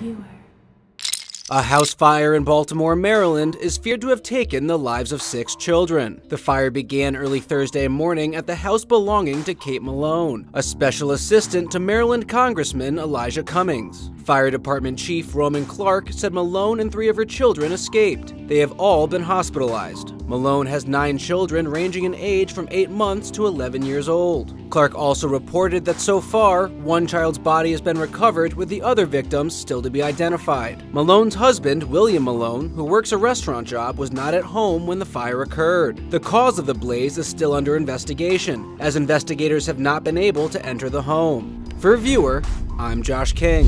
Veuer. A house fire in Baltimore, Maryland is feared to have taken the lives of six children. The fire began early Thursday morning at the house belonging to Kate Malone, a special assistant to Maryland Congressman Elijah Cummings. Fire Department Chief Roman Clark said Malone and three of her children escaped. They have all been hospitalized. Malone has nine children ranging in age from 8 months to 11 years old. Clark also reported that so far, one child's body has been recovered with the other victims still to be identified. Malone's husband, William Malone, who works a restaurant job, was not at home when the fire occurred. The cause of the blaze is still under investigation, as investigators have not been able to enter the home. For Veuer, I'm Josh King.